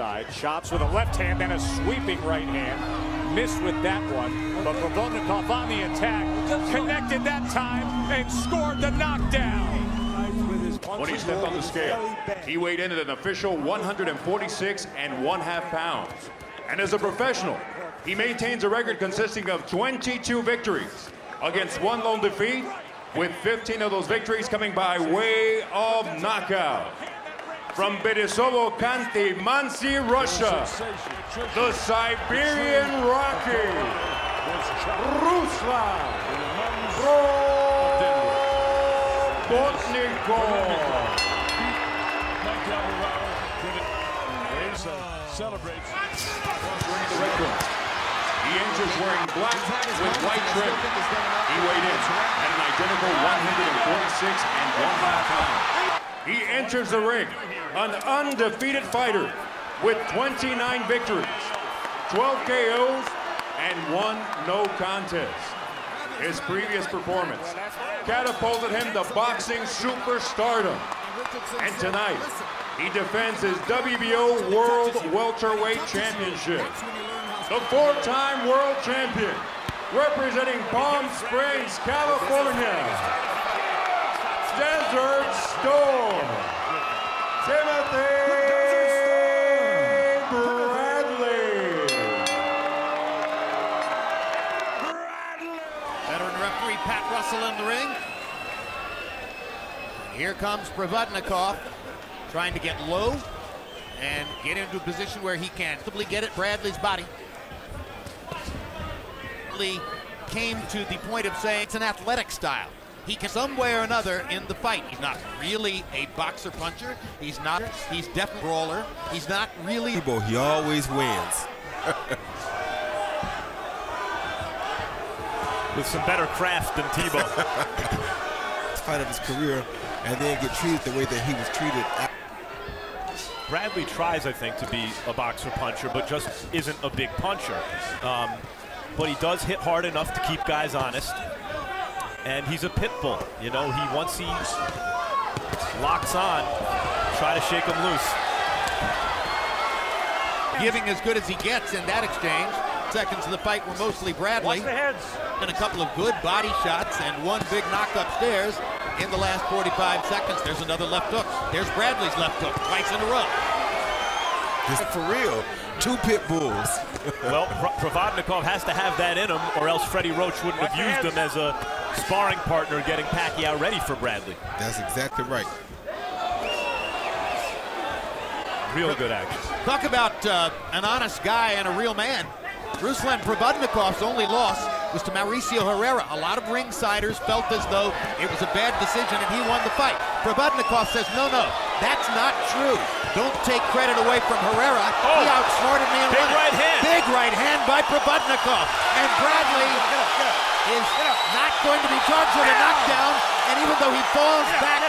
inside. Chops with a left hand and a sweeping right hand. Missed with that one, but Provodnikov on the attack. Connected that time and scored the knockdown. When he stepped on the scale, he weighed in at an official 146 and one half pounds. And as a professional, he maintains a record consisting of 22 victories against one lone defeat, with 15 of those victories coming by way of knockout. From Berisovo Khanty, Mansi, Russia, the Siberian Rocky, Ruslan Provodnikov. Celebrates. He enters wearing black with white trim. He weighed in at an identical 146 and one half pounds. He enters the ring an undefeated fighter with 29 victories, 12 KOs, and one no contest. His previous performance catapulted him to boxing superstardom. And tonight, he defends his WBO World Welterweight Championship. The four-time world champion, representing Palm Springs, California, Desert Storm, Timothy Bradley. Bradley. Veteran referee Pat Russell in the ring. Here comes Provodnikov trying to get low and get into a position where he can possibly get at Bradley's body. Bradley came to the point of saying it's an athletic style. He can some way or another in the fight. He's not really a boxer puncher. He's not. He's definitely a brawler. He's not really. He always wins. With some better craft than Tebow. Fight of his career and then get treated the way that he was treated. Bradley tries, I think, to be a boxer puncher, but just isn't a big puncher. Um, but he does hit hard enough to keep guys honest. And he's a pit bull. You know, he once he locks on, try to shake him loose. Giving as good as he gets in that exchange. Seconds of the fight were mostly Bradley. Watch the heads. And a couple of good body shots and one big knock upstairs in the last 45 seconds. There's another left hook. There's Bradley's left hook, twice in a row. Just for real, two pit bulls. well, Provodnikov has to have that in him, or else Freddie Roach wouldn't have used him as a sparring partner getting Pacquiao ready for Bradley. That's exactly right. Real good action. Talk about uh, an honest guy and a real man. Ruslan Provodnikov's only loss was to Mauricio Herrera. A lot of ringsiders felt as though it was a bad decision and he won the fight. Provodnikov says, no, no, that's not true. Don't take credit away from Herrera. Oh, he outsmarted me and big won right hand. Big right hand by Provodnikov. And Bradley is not going to be charged with a knockdown. And even though he falls back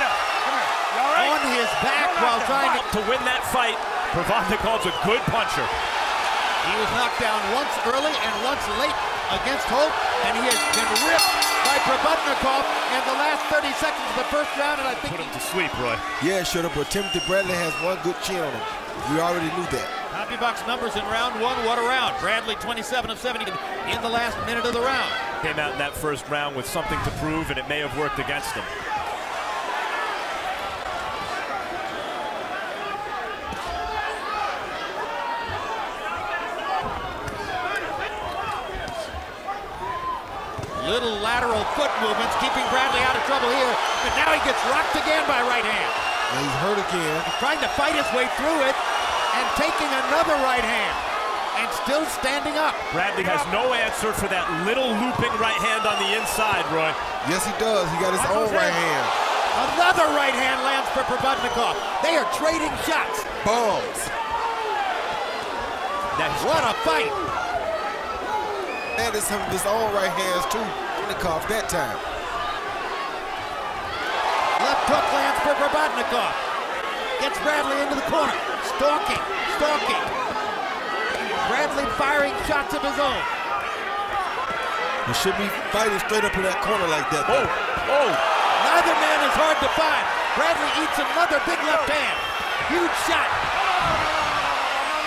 on his back while trying to... To win that fight, Provodnikov's a good puncher. He was knocked down once early and once late against Holt, and he has been ripped by Provodnikov in the last 30 seconds of the first round, and I think Put him to sleep, Roy. Yeah, should have, but Timothy Bradley has one good chin on him. We already knew that. CompuBox numbers in round one. What a round. Bradley 27 of 70 in the last minute of the round. Came out in that first round with something to prove, and it may have worked against him. Little lateral foot movements keeping Bradley out of trouble here. But now he gets rocked again by right hand. And he's hurt again. He's trying to fight his way through it and taking another right hand and still standing up. Bradley has no answer for that little looping right hand on the inside, Roy. Yes, he does. He got his own right hand. Another right hand lands for Provodnikov. They are trading shots. Bombs. That's What a fight. And some of his own right hands too. Nikov that time. Left hook lands for Provodnikov. Gets Bradley into the corner. Stalking, stalking. Bradley firing shots of his own. He should be fighting straight up in that corner like that. Oh, oh. Neither man is hard to find. Bradley eats another big left hand. Huge shot.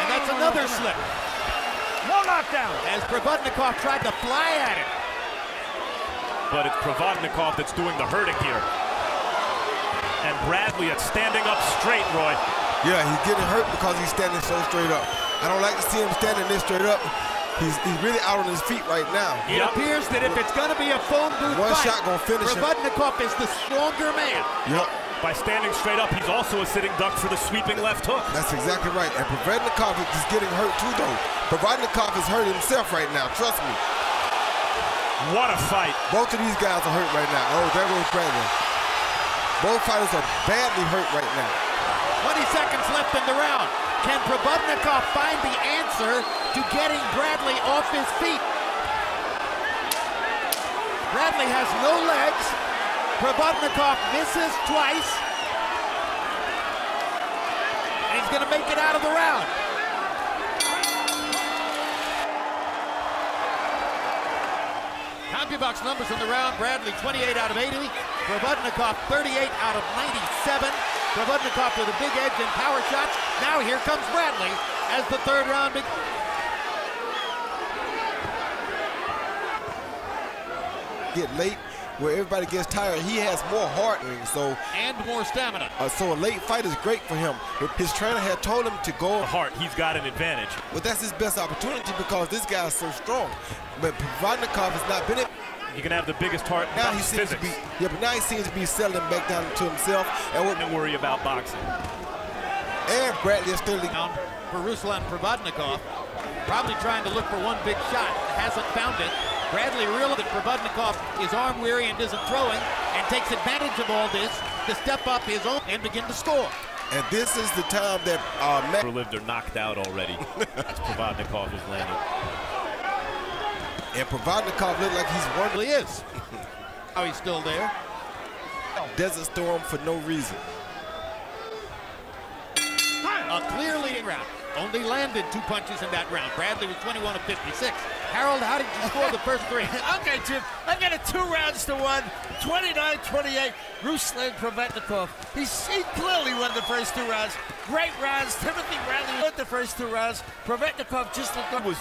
And that's another slip. No knockdown. As Provodnikov tried to fly at it. But it's Provodnikov that's doing the hurting here. And Bradley at standing up straight, Roy. Yeah, he's getting hurt because he's standing so straight up. I don't like to see him standing this straight up. He's, he's really out on his feet right now. It Yep. appears that if it's going to be a phone booth One fight, shot gonna finish him. Provodnikov is the stronger man. Yep, By standing straight up, he's also a sitting duck for the sweeping left hook. that's exactly right. And Provodnikov is getting hurt too, though. Provodnikov is hurt himself right now. Trust me. What a fight. Both of these guys are hurt right now. Oh, there goes Bradley. Both fighters are badly hurt right now. 20 seconds left in the round. Can Provodnikov find the answer to getting Bradley off his feet? Bradley has no legs. Provodnikov misses twice. And he's going to make it out of the round. CompuBox numbers in the round. Bradley 28 out of 80. Provodnikov 38 out of 97. Provodnikov with a big edge in power shots. Now here comes Bradley as the third round begins. Get late where everybody gets tired. He has more heart so and more stamina. uh, so a late fight is great for him. His trainer had told him to go The heart, he's got an advantage. But that's his best opportunity because this guy is so strong. But Provodnikov has not been it. You can have the biggest heart Now he seems physics to be yeah, but now he seems to be settling back down to himself. And, what, and worry about boxing. and Bradley is still Down for Ruslan Provodnikov. Probably trying to look for one big shot. Hasn't found it. Bradley realized that Provodnikov is arm weary and isn't throwing and takes advantage of all this to step up his own and begin to score. and this is the time that uh, Matt Never lived or knocked out already. That's Provodnikov has landed. And Provodnikov looked like he's one Really is. How he's still there. Desert Storm for no reason. A clear leading round. Only landed two punches in that round. Bradley was 21 of 56. Harold, how did you score the first three? Okay, Jim. I got it two rounds to one. 29-28. Ruslan Provodnikov. He's, he clearly won the first two rounds. Great rounds. Timothy Bradley won the first two rounds. Provodnikov just looked up. was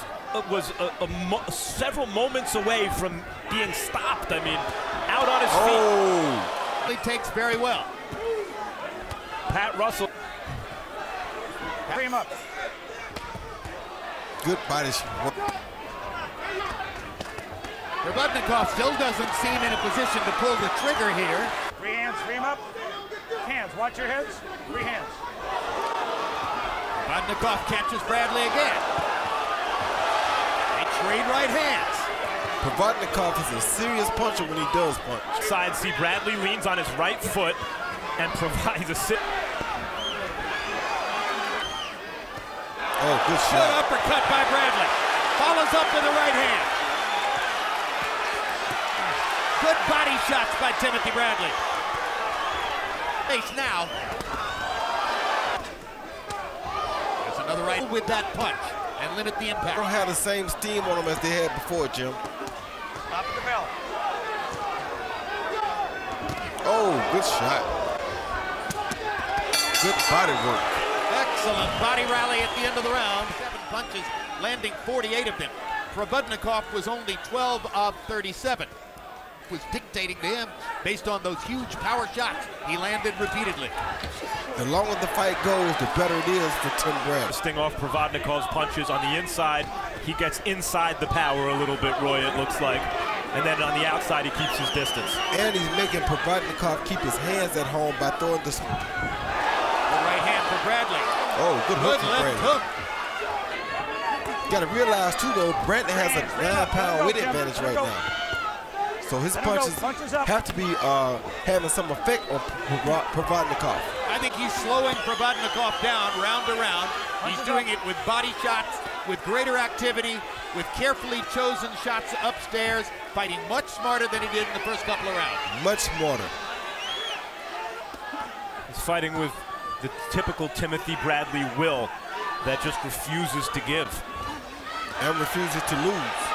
was a, a mo- several moments away from being stopped. I mean, out on his Oh, He takes very well. Pat Russell. Free him up. good body shot. Provodnikov still doesn't seem in a position to pull the trigger here. Free hands. Free him up. Hands. Watch your heads. Free hands. Provodnikov catches Bradley again. Trade right hands. Provodnikov is a serious puncher when he does punch. Side C. Bradley leans on his right foot and provides a sit. Oh, good shot. Good uppercut by Bradley. Follows up with a right hand. Good body shots by Timothy Bradley. Face now. There's another right with that punch and limit the They don't have the same steam on them as they had before, Jim. Top of the bell. Oh, good shot. Good body work. Excellent body rally at the end of the round. Seven punches, landing 48 of them. Provodnikov was only 12 of 37. Was dictating to him based on those huge power shots he landed repeatedly. The longer the fight goes, the better it is for Tim Bradley. Sting off Provodnikov's punches on the inside. He gets inside the power a little bit, Roy, it looks like. And then on the outside, he keeps his distance. And he's making Provodnikov keep his hands at home by throwing this. The right hand for Bradley. Oh, good hook Good for left Bradley. hook. Got to realize too, though, Bradley has a nine-pound weight advantage right now. So his Let him punches Punches have to be uh, having some effect on Pro- Provodnikov. I think he's slowing Provodnikov down round to round. He's doing up. it with body shots, with greater activity, with carefully chosen shots upstairs, fighting much smarter than he did in the first couple of rounds. Much smarter. He's fighting with the typical Timothy Bradley will that just refuses to give. And refuses to lose.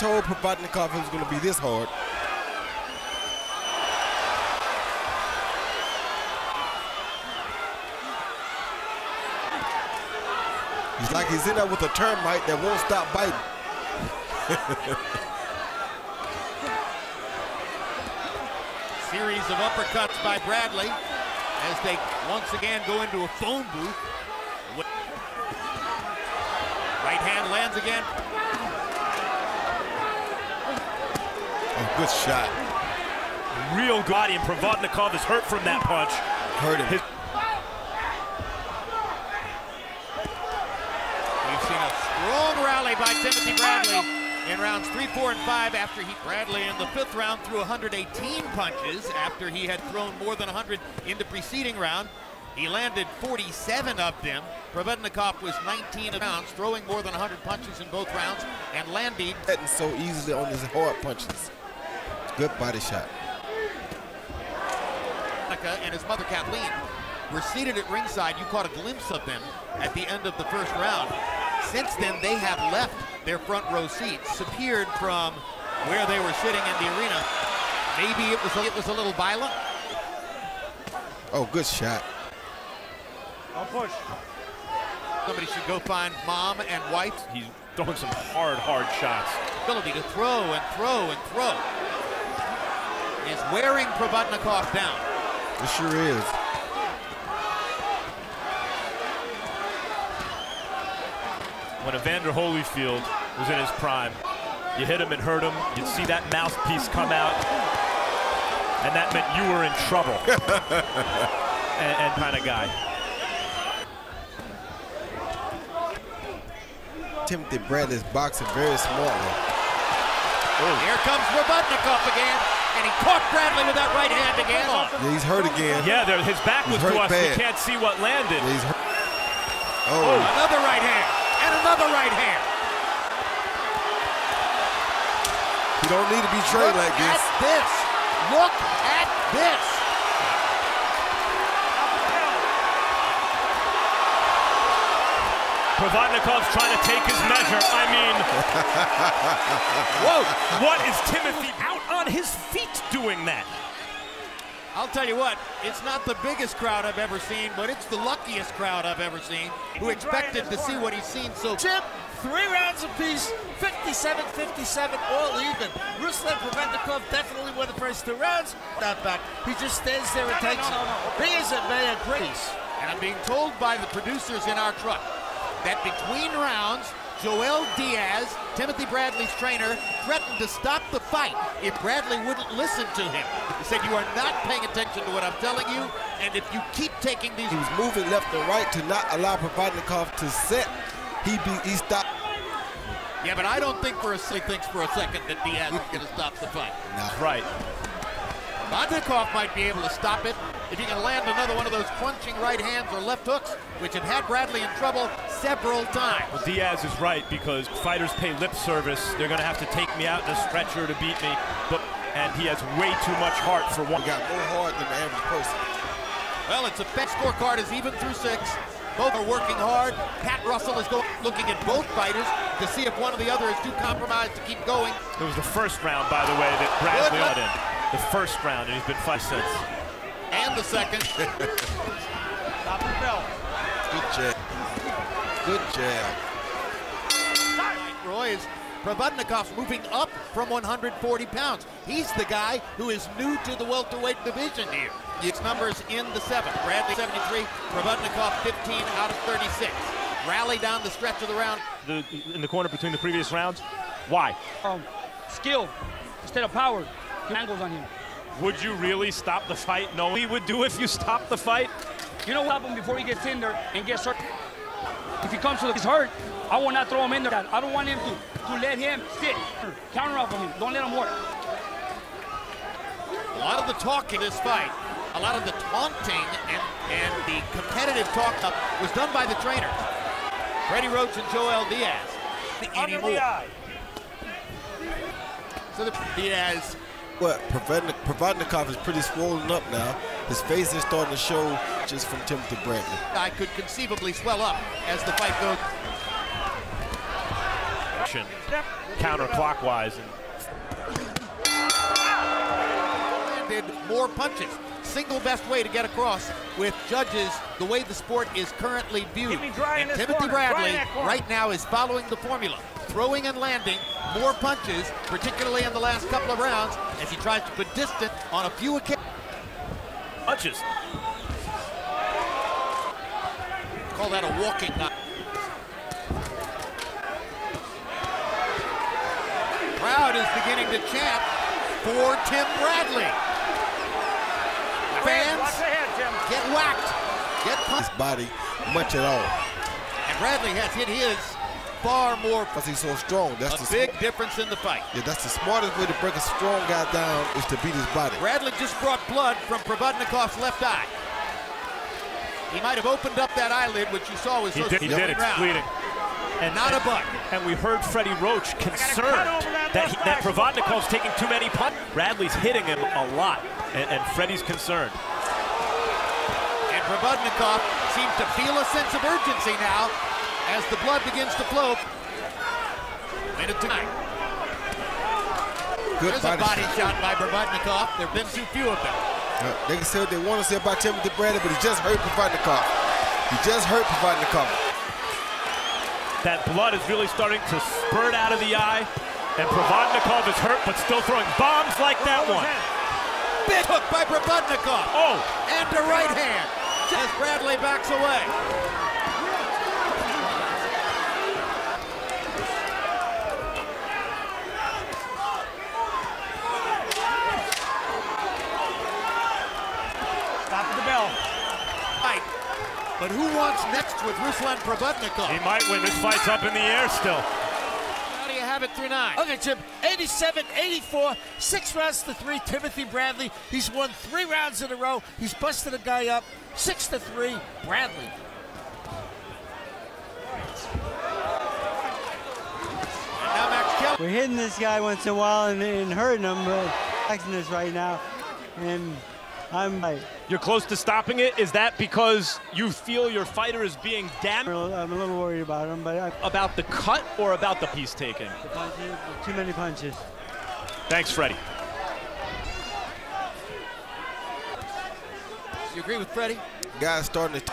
told Provodnikov it was going to be this hard. He's like he's in there with a termite that won't stop biting. Series of uppercuts by Bradley as they once again go into a phone booth. Right hand lands again. Good shot. Real body, and Provodnikov is hurt from that punch. Hurt him. His- We've seen a strong rally by Timothy Bradley in rounds three, four, and five after he Bradley in the fifth round threw 118 punches after he had thrown more than 100 in the preceding round. He landed 47 of them. Provodnikov was 19 rounds, throwing more than 100 punches in both rounds and landing Getting so easily on his hard punches. Good body shot. Monica and his mother Kathleen were seated at ringside. You caught a glimpse of them at the end of the first round. Since then, they have left their front row seats, disappeared from where they were sitting in the arena. Maybe it was a, it was a little violent. Oh, good shot. I'll push. Somebody should go find mom and wife. He's throwing some hard, hard shots. Ability to throw and throw and throw is wearing Provodnikov down. It sure is. When Evander Holyfield was in his prime, you hit him and hurt him, you'd see that mouthpiece come out, and that meant you were in trouble. and, and kind of guy. Timothy Bradley's boxing very smartly. Here comes Provodnikov again, and he caught Bradley with that right hand again. Yeah, he's hurt again. Yeah, his back was He's to us. bad. We can't see what landed. Yeah, he's hurt. Oh. Oh, Another right hand, and another right hand. he don't need to be trained Look like this. at this. Look at this. Provodnikov's trying to take his measure. I mean, whoa, what is Timothy out on his feet doing that? I'll tell you what, it's not the biggest crowd I've ever seen, but it's the luckiest crowd I've ever seen who expected to see what he's seen so Chip, three rounds apiece, 57-57, all even. Ruslan Provodnikov definitely won the first two rounds. Not back. He just stands there and takes it. Be as it may, a. And I'm being told by the producers in our truck that between rounds, Joel Diaz, Timothy Bradley's trainer, threatened to stop the fight if Bradley wouldn't listen to him. He said, You are not paying attention to what I'm telling you, and if you keep taking these. He was moving left and right to not allow Provodnikov to set. He be, he stopped. Yeah, but I don't think for a he thinks for a second that Diaz is going to stop the fight. Right. Vodnikov might be able to stop it if he can land another one of those crunching right hands or left hooks, which have had Bradley in trouble several times. Well, Diaz is right because fighters pay lip service. They're going to have to take me out in a stretcher to beat me, but and he has way too much heart for one. He got more heart than the average person. Well, it's a bet scorecard is even through six. Both are working hard. Pat Russell is go- looking at both fighters to see if one or the other is too compromised to keep going. It was the first round, by the way, that Bradley Good. got in. The first round, and he's been five since. And the second. Good jab. Good jab. Roy is Provodnikov's moving up from 140 pounds. He's the guy who is new to the welterweight division here. Its numbers in the seventh. Bradley 73, Provodnikov 15 out of 36. Rally down the stretch of the round. The, in the corner between the previous rounds. Why? um, skill instead of power. Angles on him. Would you really stop the fight? No, he would do if you stop the fight. You know what happened before he gets in there and gets hurt? If he comes to the, he's hurt, I will not throw him in there. I don't want him to, to let him sit. Counter off of him. Don't let him work. A lot of the talk in this fight, a lot of the taunting and, and the competitive talk up was done by the trainer. Freddie Roach and Joel Diaz. Anymore. So the Diaz But Provodnik- Provodnikov is pretty swollen up now. His face is starting to show just from Timothy Bradley. I could conceivably swell up as the fight goes. Counterclockwise. And Landed more punches. single best way to get across with judges the way the sport is currently viewed. Keep me dry in And Timothy corner, Bradley right now is following the formula, throwing and landing more punches, particularly in the last couple of rounds, as he tries to put distance on a few occasions. Punches. Call that a walking knock. Crowd is beginning to chant for Tim Bradley. Fans, Watch the head, Tim. get whacked, get punched. His body much at all. And Bradley has hit his far more. Because he's so strong. That's A the big difference in the fight. Yeah, that's the smartest way to break a strong guy down is to beat his body. Bradley just brought blood from Provodnikov's left eye. He might have opened up that eyelid, which you saw was He supposed did. He did. It's round. bleeding. And Not a buck. And we heard Freddie Roach concerned that that he, that. Provodnikov's taking too many punches. Bradley's hitting him a lot, and, and Freddie's concerned. And Provodnikov seems to feel a sense of urgency now as the blood begins to flow. Minute tonight. Good There's a body, body shot. shot by Provodnikov. There have been too few of them. Uh, they can say what they want to say about Timothy Bradley, but he just hurt Provodnikov. He just hurt Provodnikov. That blood is really starting to spurt out of the eye, and Provodnikov is hurt, but still throwing bombs like that one. Big hook by Provodnikov. Oh, And a right hand as Bradley backs away. Stop at the bell. Fight. But who wants next with Ruslan Provodnikov? he might win. This fight's up in the air still. How do you have it through nine? Okay, Jim. 87, 84, six rounds to three. Timothy Bradley. He's won three rounds in a row. He's busted a guy up. Six to three. Bradley. And now Max Kelly. We're hitting this guy once in a while and, and hurting him, but practicing this right now, and I'm like, You're close to stopping it. Is that because you feel your fighter is being damaged I'm a little worried about him, but I about the cut or about the piece taking? punches, too many punches. Thanks, Freddie. You agree with Freddie? Guys starting to.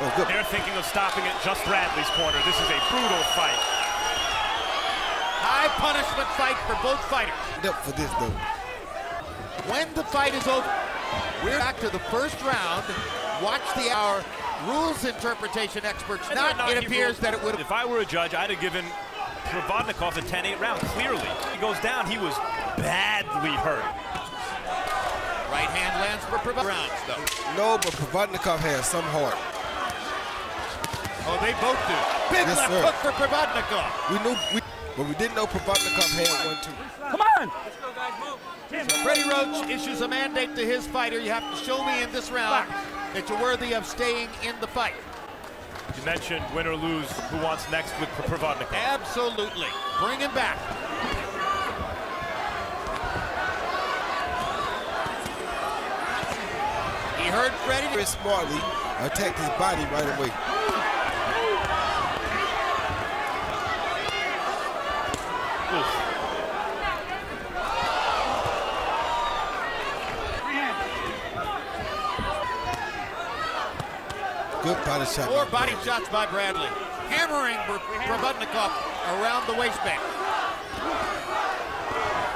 Oh, good. They're thinking of stopping it just Bradley's corner. This is a brutal fight. High punishment fight for both fighters. Up for this though. When the fight is over, we're back to the first round. Watch the hour. Rules interpretation experts. Not, not it appears ruled- that it would have. If I were a judge, I'd have given Provodnikov a 10-8 round, clearly. He goes down, he was badly hurt. Right hand lands for Prov- rounds, though. No, but Provodnikov has some heart. Oh, they both do. Big Yes, left sir. hook for Provodnikov. We knew, we, but we didn't know Provodnikov had one too. Come on. Let's go guys move. Freddie Roach issues a mandate to his fighter. You have to show me in this round that you're worthy of staying in the fight. You mentioned win or lose, who wants next with Provodnikov? Absolutely. Bring him back. He heard Freddie. Very smartly attacked his body right away. Oof. Good body shot. Four by body shots by Bradley. Hammering Provodnikov around the waistband.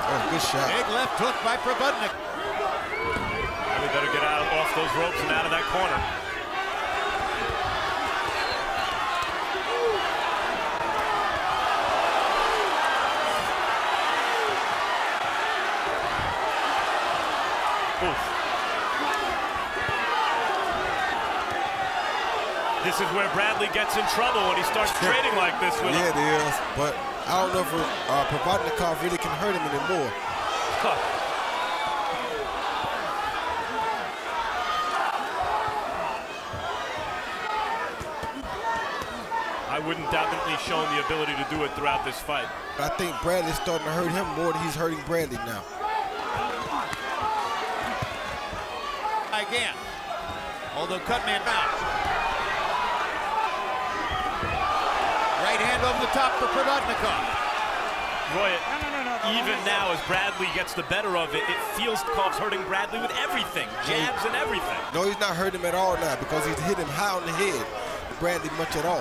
Oh, good shot. Big left hook by Probodnik. We better get out off those ropes and out of that corner. This is where Bradley gets in trouble when he starts trading like this with Yeah, him. it is. But I don't know if uh, Provodnikov really can hurt him anymore. Huh. I wouldn't definitely shown the ability to do it throughout this fight. I think Bradley's starting to hurt him more than he's hurting Bradley now. Again. Although Cutman out. Right hand over the top for Provodnikov. Roy, No, no, no, no. even now, as Bradley gets the better of it, it feels Koff's hurting Bradley with everything, jabs and everything. No, he's not hurting him at all now because he's hit him high on the head. Bradley much at all.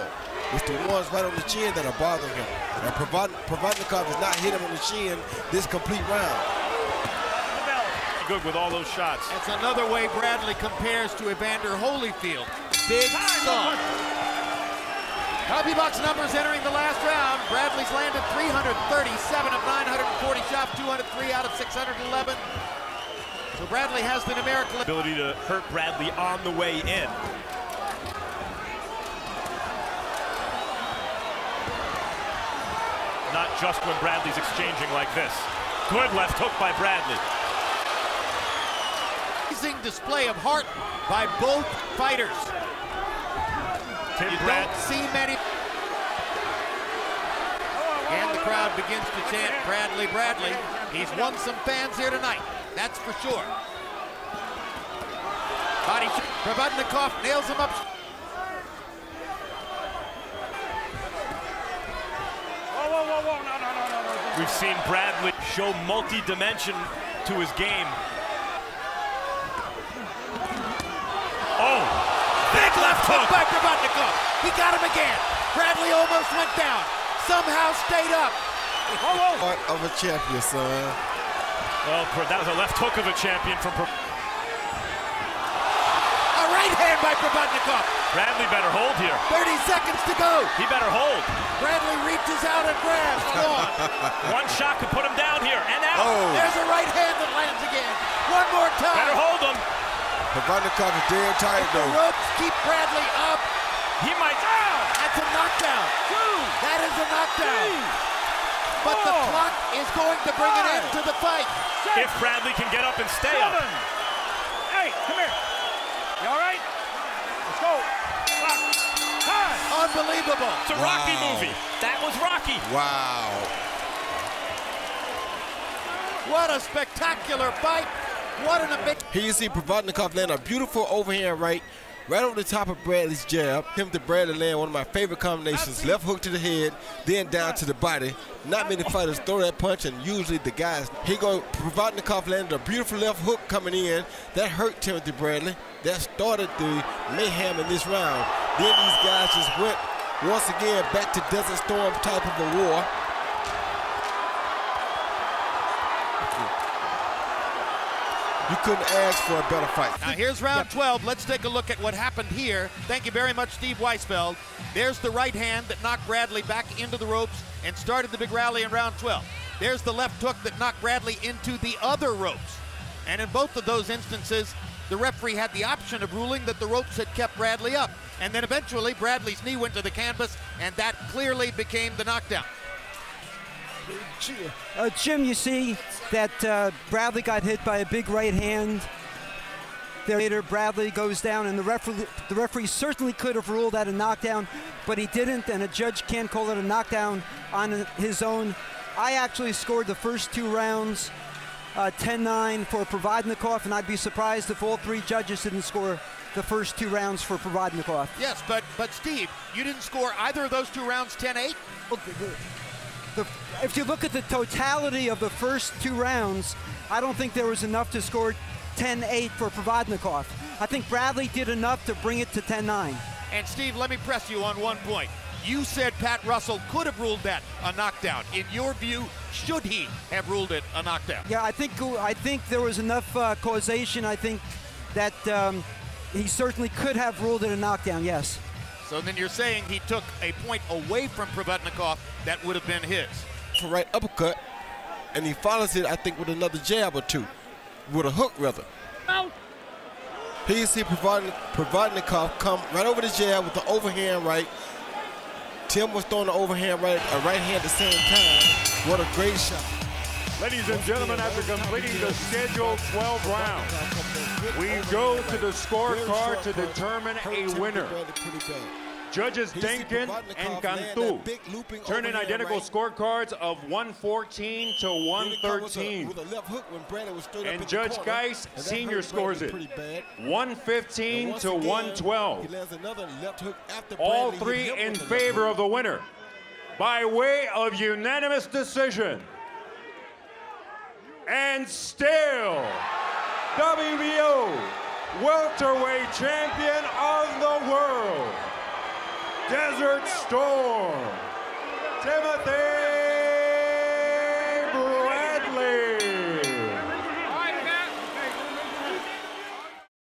It's the ones right on the chin that are bothering him. And Provodnikov has not hit him on the chin this complete round. Good with all those shots. That's another way Bradley compares to Evander Holyfield. Big stuff. CompuBox numbers entering the last round. Bradley's landed 337 of 940 shots, 203 out of 611. So Bradley has the numerical ability to hurt Bradley on the way in. Not just when Bradley's exchanging like this. Good left hook by Bradley. Amazing display of heart by both fighters. Tim you Brad don't see many. And the crowd begins to chant Bradley, Bradley. He's won some fans here tonight, that's for sure. Body Provodnikov nails him up. We've seen Bradley show multi-dimension to his game. Oh, big by Provodnikov. He got him again. Bradley almost went down. Somehow stayed up. Oh, Part of a champion, son. Well, that was a left hook of a champion from. Pro a right hand by Provodnikov. Bradley better hold here. 30 seconds to go. He better hold. Bradley reaches out and grabs. One shot could put him down here and out. Oh. There's a right hand that lands again. One more time. Better hold him. Provodnikov is dead tight the though. ropes keep Bradley up. He might. Oh. That's a knockdown. Two. That is a knockdown. Three, but the clock is going to bring five, an end to the fight. Six, if Bradley can get up and stay seven, up. Hey, come here. You all right? Let's go. Clock. Time. Unbelievable. It's a wow. Rocky movie. That was Rocky. Wow. What a spectacular fight. What an. Here you see Provodnikov land a beautiful overhand right, right over the top of Bradley's jab. Him to Bradley land one of my favorite combinations. Left hook to the head, then down to the body. Not many fighters throw that punch, and usually the guys. He go Provodnikov landed a beautiful left hook coming in. That hurt Timothy Bradley. That started the mayhem in this round. Then these guys just went once again back to Desert Storm type of a war. You couldn't ask for a better fight. Now here's round 12. Let's take a look at what happened here. Thank you very much, Steve Weisfeld. There's the right hand that knocked Bradley back into the ropes and started the big rally in round 12. There's the left hook that knocked Bradley into the other ropes. And in both of those instances, the referee had the option of ruling that the ropes had kept Bradley up. And then eventually, Bradley's knee went to the canvas, and that clearly became the knockdown. Uh, Jim, you see that uh, Bradley got hit by a big right hand. There later, Bradley goes down, and the referee, the referee certainly could have ruled that a knockdown, but he didn't, and a judge can't call it a knockdown on his own. I actually scored the first two rounds 10-9 uh, for Provodnikov, and I'd be surprised if all three judges didn't score the first two rounds for Provodnikov. Yes, but but Steve, you didn't score either of those two rounds 10-8? Well, the, if you look at the totality of the first two rounds, I don't think there was enough to score 10-8 for Provodnikov. I think Bradley did enough to bring it to 10-9. And Steve, let me press you on one point. You said Pat Russell could have ruled that a knockdown. In your view, should he have ruled it a knockdown? Yeah, I think I think there was enough uh, causation. I think that um, he certainly could have ruled it a knockdown. Yes. So then you're saying he took a point away from Provodnikov that would have been his. For right uppercut, and he follows it, I think, with another jab or two, with a hook rather. Out. Here you see Provodnikov come right over the jab with the overhand right. Tim was throwing the overhand right, a right hand at the same time. What a great shot. Ladies and gentlemen, after completing the scheduled 12 rounds, we go to the scorecard to determine a winner. Judges Denkin and Cantu turn in identical scorecards of 114 to 113. And Judge Caiz senior scores it 115 to 112. All three in favor of the winner by way of unanimous decision. And still WBO welterweight champion of the world, Desert Storm, Timothy